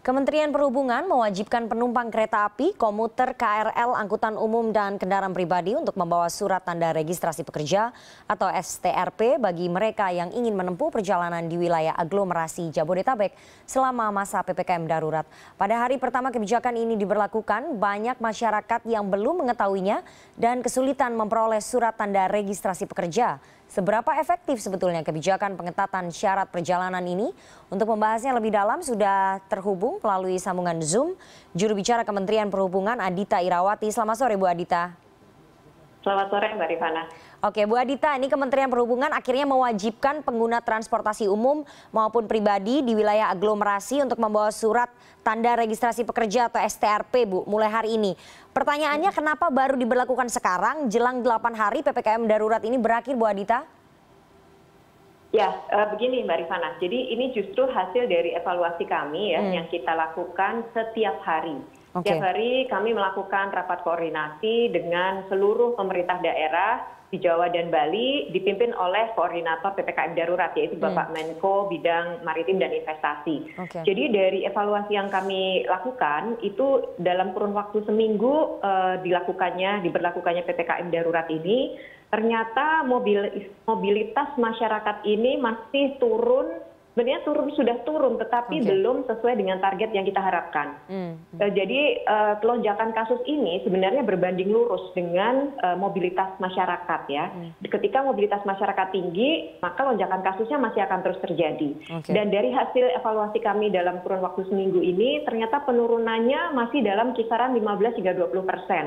Kementerian Perhubungan mewajibkan penumpang kereta api, komuter, KRL, angkutan umum, dan kendaraan pribadi untuk membawa surat tanda registrasi pekerja atau STRP bagi mereka yang ingin menempuh perjalanan di wilayah aglomerasi Jabodetabek selama masa PPKM darurat. Pada hari pertama kebijakan ini diberlakukan, banyak masyarakat yang belum mengetahuinya dan kesulitan memperoleh surat tanda registrasi pekerja. Seberapa efektif sebetulnya kebijakan pengetatan syarat perjalanan ini? Untuk membahasnya lebih dalam sudah terhubung melalui sambungan Zoom juru bicara Kementerian Perhubungan Adita Irawati. Selamat sore Bu Adita. Selamat sore Mbak Rifana. Oke Bu Adita, ini Kementerian Perhubungan akhirnya mewajibkan pengguna transportasi umum maupun pribadi di wilayah aglomerasi untuk membawa surat tanda registrasi pekerja atau STRP Bu mulai hari ini. Pertanyaannya kenapa baru diberlakukan sekarang jelang 8 hari PPKM darurat ini berakhir Bu Adita? Ya, uh, begini Mbak Rifana. Jadi ini justru hasil dari evaluasi kami ya hmm. yang kita lakukan setiap hari. Okay. Setiap hari kami melakukan rapat koordinasi dengan seluruh pemerintah daerah di Jawa dan Bali dipimpin oleh koordinator PPKM darurat yaitu hmm. Bapak. Menko bidang maritim dan investasi. Okay. Jadi dari evaluasi yang kami lakukan itu dalam kurun waktu seminggu uh, dilakukannya diberlakukannya PPKM darurat ini ternyata mobil, mobilitas masyarakat ini masih turun sebenarnya turun sudah turun tetapi belum sesuai dengan target yang kita harapkan. Hmm, hmm. Eh, jadi uh, lonjakan kasus ini sebenarnya berbanding lurus dengan uh, mobilitas masyarakat ya. Hmm. Ketika mobilitas masyarakat tinggi, maka lonjakan kasusnya masih akan terus terjadi. Dan dari hasil evaluasi kami dalam kurun waktu seminggu ini, ternyata penurunannya masih dalam kisaran 15 hingga 20 persen.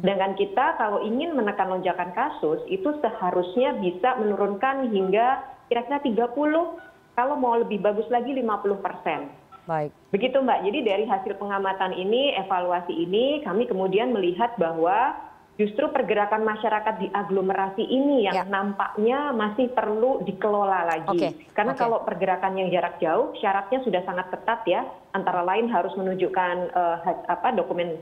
Dengan kita kalau ingin menekan lonjakan kasus, itu seharusnya bisa menurunkan hingga kira-kira 30 kalau mau lebih bagus lagi 50 persen. Baik. Begitu Mbak. Jadi dari hasil pengamatan ini, evaluasi ini, kami kemudian melihat bahwa justru pergerakan masyarakat di aglomerasi ini yang ya. nampaknya masih perlu dikelola lagi. Okay. Karena okay. kalau pergerakan yang jarak jauh, syaratnya sudah sangat ketat ya. Antara lain harus menunjukkan uh, apa dokumen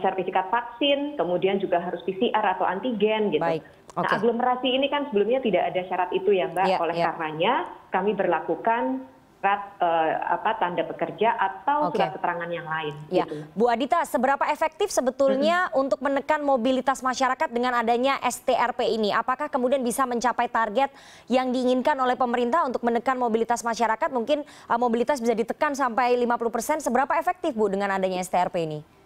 sertifikat vaksin, kemudian juga harus PCR atau antigen gitu. Baik. Okay. Nah, aglomerasi ini kan sebelumnya tidak ada syarat itu ya, Mbak. Yeah, Oleh yeah. karenanya kami berlakukan surat uh, apa tanda pekerja atau okay. surat keterangan yang lain. Ya. Gitu. Bu Adita, seberapa efektif sebetulnya -hmm. untuk menekan mobilitas masyarakat dengan adanya STRP ini? Apakah kemudian bisa mencapai target yang diinginkan oleh pemerintah untuk menekan mobilitas masyarakat? Mungkin uh, mobilitas bisa ditekan sampai 50%. Seberapa efektif Bu dengan adanya STRP ini?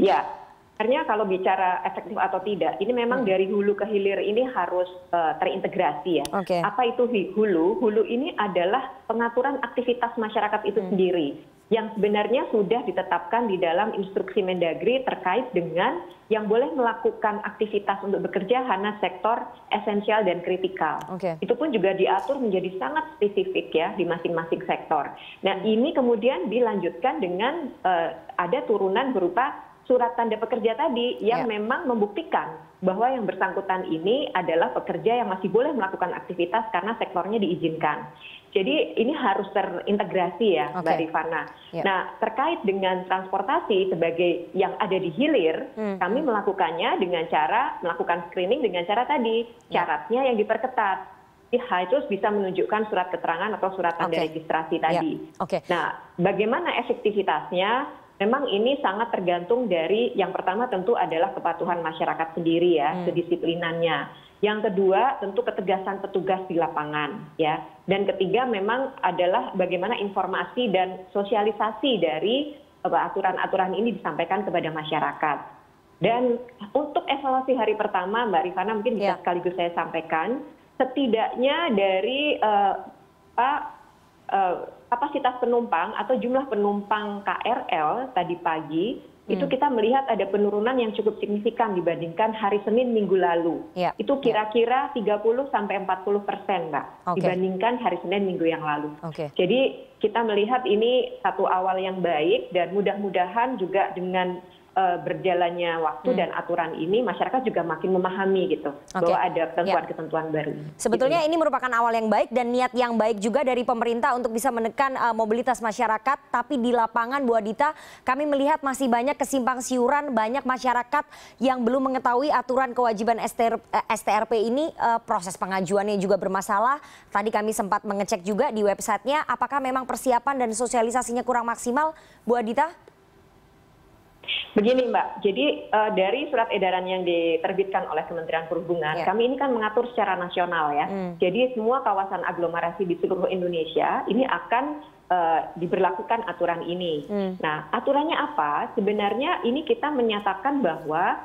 Ya, sebenarnya kalau bicara efektif atau tidak, ini memang hmm. dari hulu ke hilir ini harus uh, terintegrasi ya. Okay. Apa itu hulu? Hulu ini adalah pengaturan aktivitas masyarakat itu hmm. sendiri yang sebenarnya sudah ditetapkan di dalam instruksi Mendagri terkait dengan yang boleh melakukan aktivitas untuk bekerja hanya sektor esensial dan kritikal. Okay. Itu pun juga diatur menjadi sangat spesifik ya di masing-masing sektor. Nah ini kemudian dilanjutkan dengan uh, ada turunan berupa surat tanda pekerja tadi yang ya. memang membuktikan bahwa yang bersangkutan ini adalah pekerja yang masih boleh melakukan aktivitas karena sektornya diizinkan. Jadi ini harus terintegrasi ya, okay. Mbak Rifana. Yeah. Nah, terkait dengan transportasi sebagai yang ada di hilir, hmm. kami melakukannya dengan cara melakukan screening dengan cara tadi yeah. syaratnya yang diperketat. harus bisa menunjukkan surat keterangan atau surat tanda okay. registrasi ya. tadi. Yeah. Okay. Nah, bagaimana efektivitasnya? Memang ini sangat tergantung dari yang pertama tentu adalah kepatuhan masyarakat sendiri ya hmm. kedisiplinannya yang kedua tentu ketegasan petugas di lapangan ya dan ketiga memang adalah bagaimana informasi dan sosialisasi dari aturan-aturan ini disampaikan kepada masyarakat dan untuk evaluasi hari pertama Mbak Rifana mungkin bisa ya. sekaligus saya sampaikan setidaknya dari uh, Pak uh, kapasitas penumpang atau jumlah penumpang krl tadi pagi itu hmm. kita melihat ada penurunan yang cukup signifikan dibandingkan hari Senin minggu lalu. Ya, itu ya. kira-kira 30 sampai 40 persen, Mbak, okay. dibandingkan hari Senin minggu yang lalu. Okay. Jadi kita melihat ini satu awal yang baik dan mudah-mudahan juga dengan berjalannya waktu hmm. dan aturan ini masyarakat juga makin memahami gitu okay. bahwa ada ketentuan-ketentuan ya. baru. Sebetulnya gitu. ini merupakan awal yang baik dan niat yang baik juga dari pemerintah untuk bisa menekan uh, mobilitas masyarakat. Tapi di lapangan Bu Adita, kami melihat masih banyak kesimpang siuran, banyak masyarakat yang belum mengetahui aturan kewajiban STR, uh, STRP ini. Uh, proses pengajuannya juga bermasalah. Tadi kami sempat mengecek juga di websitenya, apakah memang persiapan dan sosialisasinya kurang maksimal, Bu Adita? Begini Mbak, jadi uh, dari surat edaran yang diterbitkan oleh Kementerian Perhubungan, yeah. kami ini kan mengatur secara nasional ya. Mm. Jadi semua kawasan aglomerasi di seluruh Indonesia ini akan uh, diberlakukan aturan ini. Mm. Nah, aturannya apa? Sebenarnya ini kita menyatakan bahwa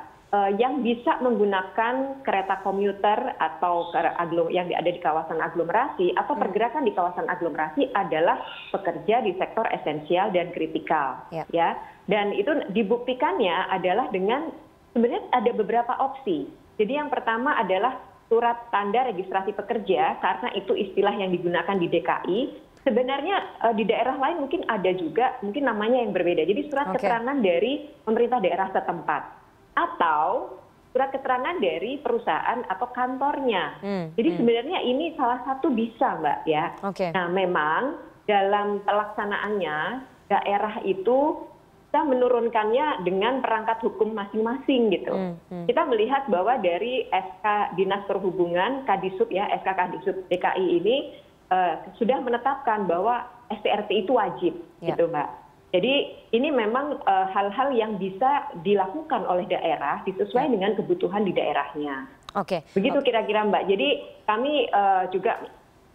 yang bisa menggunakan kereta komuter atau yang ada di kawasan aglomerasi atau mm. pergerakan di kawasan aglomerasi adalah pekerja di sektor esensial dan kritikal, yeah. ya dan itu dibuktikannya adalah dengan sebenarnya ada beberapa opsi jadi yang pertama adalah surat tanda registrasi pekerja karena itu istilah yang digunakan di DKI sebenarnya eh, di daerah lain mungkin ada juga mungkin namanya yang berbeda jadi surat okay. keterangan dari pemerintah daerah setempat atau surat keterangan dari perusahaan atau kantornya hmm, jadi hmm. sebenarnya ini salah satu bisa mbak ya okay. nah memang dalam pelaksanaannya daerah itu kita menurunkannya dengan perangkat hukum masing-masing gitu. Hmm, hmm. Kita melihat bahwa dari SK Dinas Perhubungan Kadisub ya SK Kadisub DKI ini uh, sudah menetapkan bahwa STRT itu wajib ya. gitu mbak. Jadi ini memang uh, hal-hal yang bisa dilakukan oleh daerah disesuaikan ya. dengan kebutuhan di daerahnya. Oke. Begitu kira-kira okay. mbak. Jadi kami uh, juga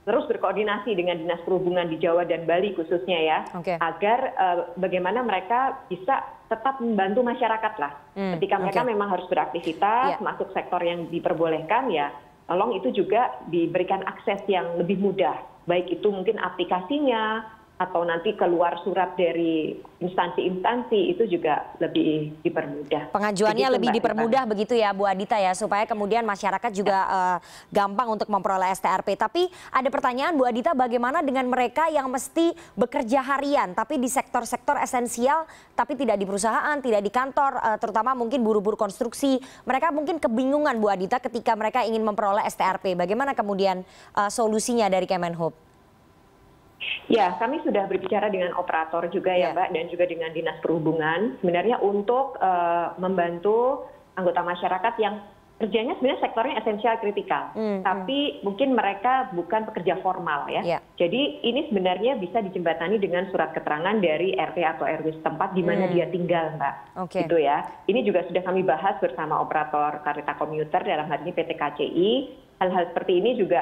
terus berkoordinasi dengan dinas perhubungan di jawa dan bali khususnya ya agar eh, bagaimana mereka bisa tetap membantu masyarakat lah hmm, ketika mereka memang harus beraktivitas iya. masuk sektor yang diperbolehkan ya tolong itu juga diberikan akses yang lebih mudah baik itu mungkin aplikasinya atau nanti keluar surat dari instansi instansi itu juga lebih dipermudah. Pengajuannya begitu, lebih Mbak dipermudah Mbak. begitu ya Bu Adita ya supaya kemudian masyarakat juga uh, gampang untuk memperoleh STRP. Tapi ada pertanyaan Bu Adita bagaimana dengan mereka yang mesti bekerja harian tapi di sektor-sektor esensial tapi tidak di perusahaan, tidak di kantor uh, terutama mungkin buru-buru konstruksi. Mereka mungkin kebingungan Bu Adita ketika mereka ingin memperoleh STRP. Bagaimana kemudian uh, solusinya dari Kemenhub? Ya kami sudah berbicara dengan operator juga ya, ya mbak dan juga dengan dinas perhubungan sebenarnya untuk uh, membantu anggota masyarakat yang kerjanya sebenarnya sektornya esensial kritikal, hmm. tapi mungkin mereka bukan pekerja formal ya. ya. Jadi ini sebenarnya bisa dijembatani dengan surat keterangan dari RT atau RW setempat di mana hmm. dia tinggal, Mbak. Okay. Gitu ya. Ini juga sudah kami bahas bersama operator kereta komuter dalam hal ini PT KCI. Hal-hal seperti ini juga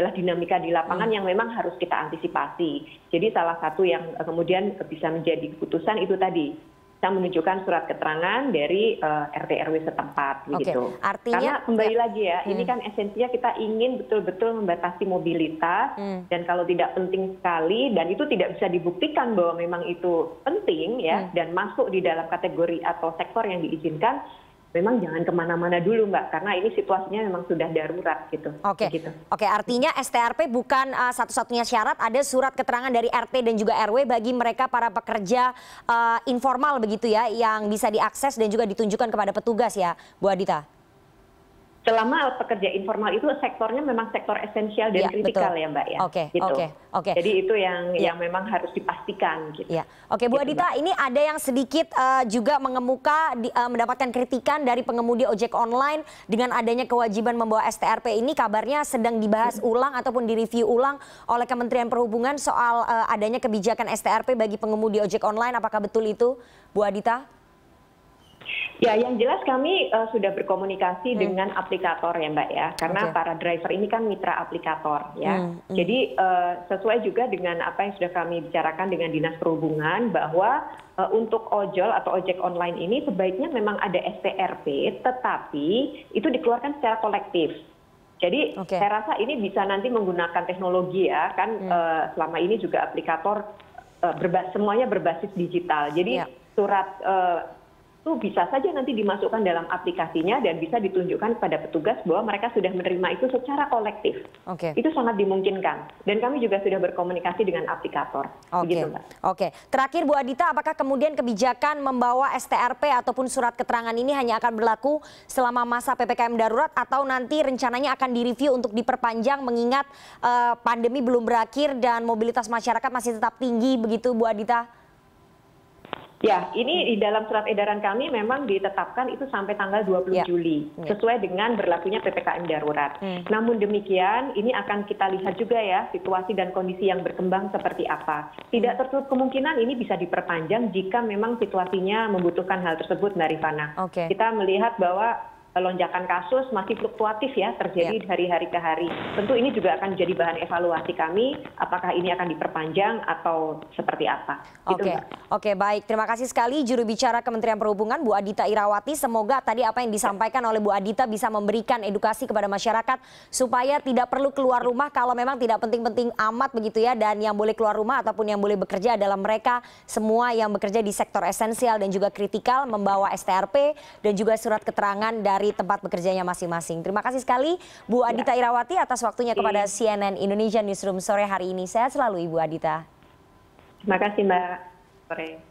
adalah dinamika di lapangan hmm. yang memang harus kita antisipasi. Jadi salah satu yang eh, kemudian bisa menjadi keputusan itu tadi kita menunjukkan surat keterangan dari uh, eh, RT RW setempat okay. gitu. Artinya Karena kembali ya. lagi ya, hmm. ini kan esensinya kita ingin betul-betul membatasi mobilitas hmm. dan kalau tidak penting sekali dan itu tidak bisa dibuktikan bahwa memang itu penting ya hmm. dan masuk di dalam kategori atau sektor yang diizinkan memang jangan ke mana-mana dulu mbak karena ini situasinya memang sudah darurat gitu. Oke. Gitu. Oke artinya STRP bukan uh, satu-satunya syarat ada surat keterangan dari RT dan juga RW bagi mereka para pekerja uh, informal begitu ya yang bisa diakses dan juga ditunjukkan kepada petugas ya Bu Adita selama pekerja informal itu sektornya memang sektor esensial dan ya, kritikal betul. ya mbak ya. Oke okay, gitu. oke okay, oke. Okay. Jadi itu yang ya. yang memang harus dipastikan gitu. Ya. Oke Bu gitu, Adita mbak. ini ada yang sedikit uh, juga mengemuka di, uh, mendapatkan kritikan dari pengemudi ojek online dengan adanya kewajiban membawa STRP ini kabarnya sedang dibahas hmm. ulang ataupun direview ulang oleh Kementerian Perhubungan soal uh, adanya kebijakan STRP bagi pengemudi ojek online. Apakah betul itu Bu Adita? Ya yang jelas kami uh, sudah berkomunikasi hmm. dengan aplikator ya mbak ya karena okay. para driver ini kan mitra aplikator ya hmm. Hmm. jadi uh, sesuai juga dengan apa yang sudah kami bicarakan dengan dinas perhubungan bahwa uh, untuk ojol atau ojek online ini sebaiknya memang ada STRP tetapi itu dikeluarkan secara kolektif jadi okay. saya rasa ini bisa nanti menggunakan teknologi ya kan hmm. uh, selama ini juga aplikator uh, berbasis semuanya berbasis digital jadi yeah. surat uh, itu bisa saja nanti dimasukkan dalam aplikasinya dan bisa ditunjukkan kepada petugas bahwa mereka sudah menerima itu secara kolektif. Oke. Itu sangat dimungkinkan. Dan kami juga sudah berkomunikasi dengan aplikator. Oke. Begitu, Oke. Terakhir Bu Adita, apakah kemudian kebijakan membawa STRP ataupun surat keterangan ini hanya akan berlaku selama masa PPKM darurat atau nanti rencananya akan direview untuk diperpanjang mengingat uh, pandemi belum berakhir dan mobilitas masyarakat masih tetap tinggi begitu Bu Adita? Ya, ini di dalam surat edaran kami memang ditetapkan itu sampai tanggal 20 ya. Juli, ya. sesuai dengan berlakunya PPKM darurat. Hmm. Namun demikian, ini akan kita lihat juga ya situasi dan kondisi yang berkembang seperti apa. Tidak tertutup kemungkinan ini bisa diperpanjang jika memang situasinya membutuhkan hal tersebut, Mbak Rifana. Okay. Kita melihat bahwa lonjakan kasus masih fluktuatif ya terjadi ya. dari hari ke hari. Tentu ini juga akan jadi bahan evaluasi kami apakah ini akan diperpanjang atau seperti apa. Gitu, Oke, Oke baik. Terima kasih sekali juru bicara Kementerian Perhubungan Bu Adita Irawati. Semoga tadi apa yang disampaikan oleh Bu Adita bisa memberikan edukasi kepada masyarakat supaya tidak perlu keluar rumah kalau memang tidak penting-penting amat begitu ya dan yang boleh keluar rumah ataupun yang boleh bekerja adalah mereka semua yang bekerja di sektor esensial dan juga kritikal membawa STRP dan juga surat keterangan dari dari tempat bekerjanya masing-masing. Terima kasih sekali Bu ya. Adita Irawati atas waktunya kepada CNN Indonesia Newsroom sore hari ini. Sehat selalu Ibu Adita. Terima kasih Mbak. Sore.